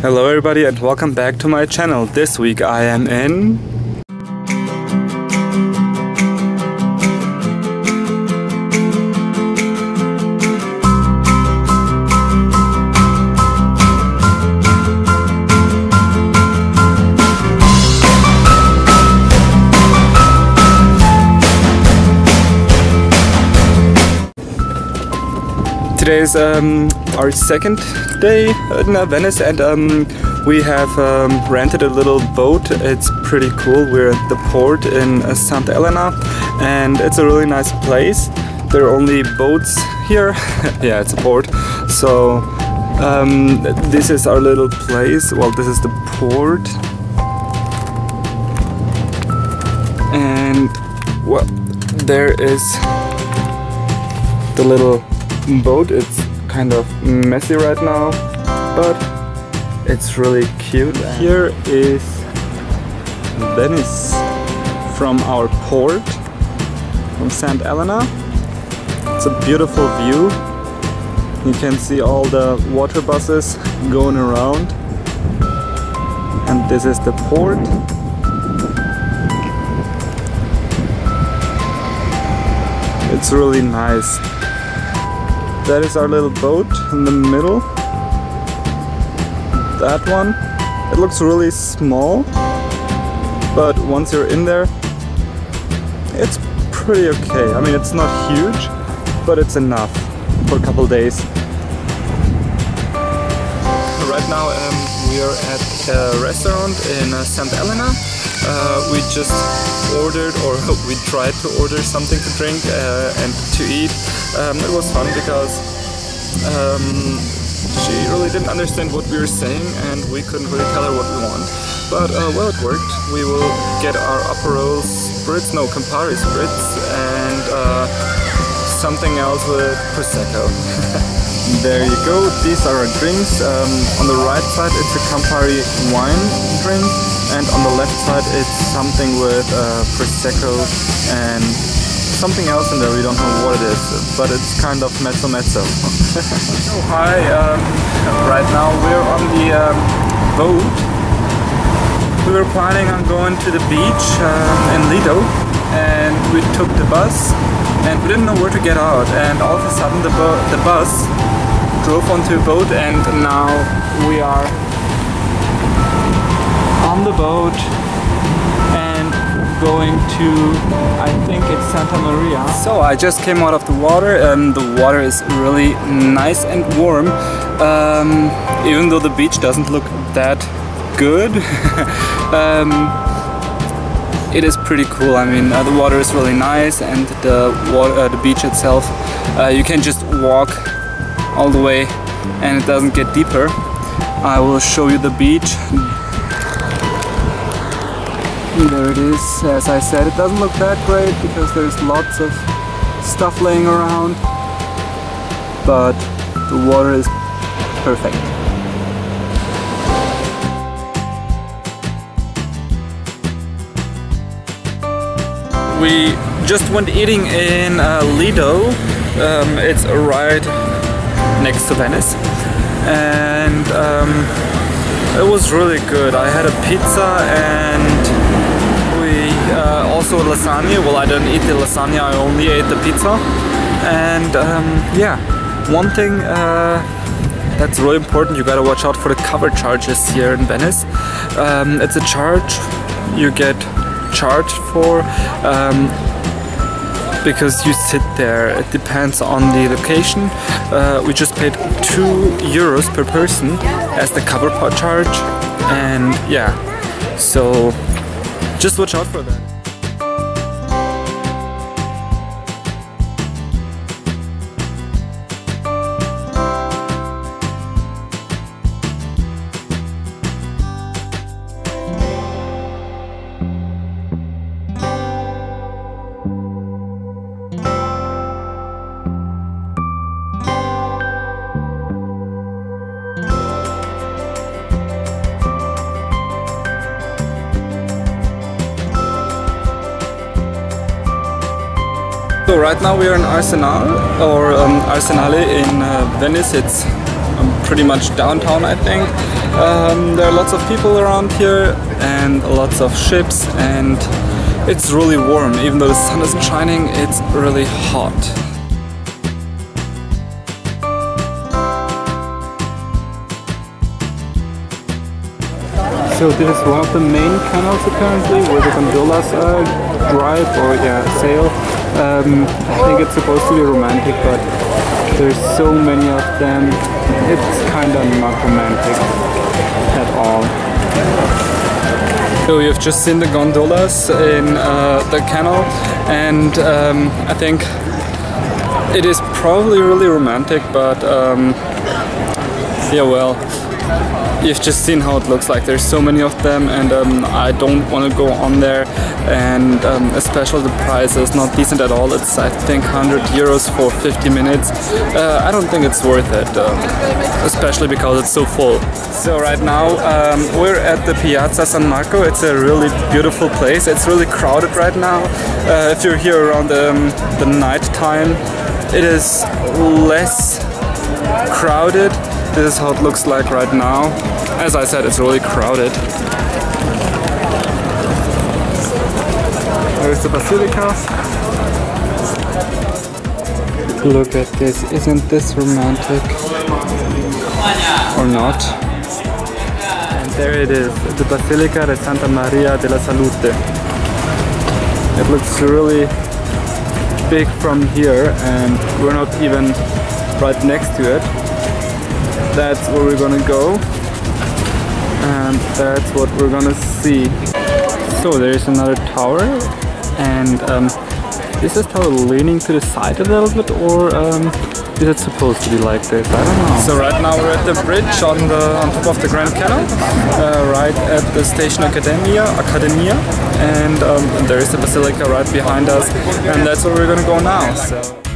Hello everybody and welcome back to my channel. This week I am in... Today is um, our second day in Venice and um, we have um, rented a little boat. It's pretty cool. We're at the port in uh, Santa Elena and it's a really nice place. There are only boats here. yeah, it's a port. So um, this is our little place. Well, this is the port. And well, there is the little boat. It's kind of messy right now, but it's really cute. Here is Venice from our port, from St. Elena. It's a beautiful view. You can see all the water buses going around. And this is the port. It's really nice. That is our little boat in the middle. That one. It looks really small, but once you're in there, it's pretty okay. I mean, it's not huge, but it's enough for a couple days. Right now um, we are at a restaurant in uh, St. Elena. Uh, we just ordered or we tried to order something to drink uh, and to eat. Um, it was fun because um, she really didn't understand what we were saying and we couldn't really tell her what we want. But uh, well, it worked. We will get our Aperol spritz, no Campari spritz, and uh, something else with Prosecco. there you go, these are our drinks. Um, on the right side it's a Campari wine drink and on the left side it's something with uh, Prosecco and something else in there, we don't know what it is, but it's kind of mezzo mezzo. so hi, um, right now we're on the um, boat. We were planning on going to the beach um, in Lido and we took the bus and we didn't know where to get out and all of a sudden the, the bus drove onto a boat and now we are on the boat and going to I think it's Santa Maria. So I just came out of the water and the water is really nice and warm um, even though the beach doesn't look that good um, it is pretty cool. I mean, uh, the water is really nice, and the water, uh, the beach itself, uh, you can just walk all the way, and it doesn't get deeper. I will show you the beach. There it is. As I said, it doesn't look that great because there's lots of stuff laying around, but the water is perfect. We just went eating in uh, Lido. Um, it's right next to Venice. And um, it was really good. I had a pizza and uh, also lasagna. Well, I don't eat the lasagna, I only ate the pizza. And um, yeah, one thing uh, that's really important, you gotta watch out for the cover charges here in Venice. Um, it's a charge you get charged for um, because you sit there. It depends on the location. Uh, we just paid two euros per person as the cover charge, and yeah, so just watch out for that. So right now we are in Arsenal or um, Arsenale in uh, Venice. It's um, pretty much downtown, I think. Um, there are lots of people around here and lots of ships and it's really warm. Even though the sun isn't shining, it's really hot. So this is one of the main canals apparently where the gondolas uh, drive or yeah sail. Um, I think it's supposed to be romantic but there's so many of them it's kind of not romantic at all. So you've just seen the gondolas in uh, the canal and um, I think it is probably really romantic but um, yeah well you've just seen how it looks like. There's so many of them, and um, I don't want to go on there. And um, especially the price is not decent at all. It's I think 100 euros for 50 minutes. Uh, I don't think it's worth it, um, especially because it's so full. So right now um, we're at the Piazza San Marco. It's a really beautiful place. It's really crowded right now. Uh, if you're here around the, um, the night time, it is less crowded this is how it looks like right now. As I said, it's really crowded. There's the Basilica. Look at this, isn't this romantic? Or not? And there it is, the Basilica de Santa Maria della Salute. It looks really big from here and we're not even right next to it that's where we're gonna go and that's what we're gonna see so there's another tower and um, is this tower leaning to the side a little bit or um, is it supposed to be like this? I don't know. So right now we're at the bridge on the on top of the Grand Canal, uh, right at the station Accademia, Accademia, and um, there is the basilica right behind us, and that's where we're gonna go now. So.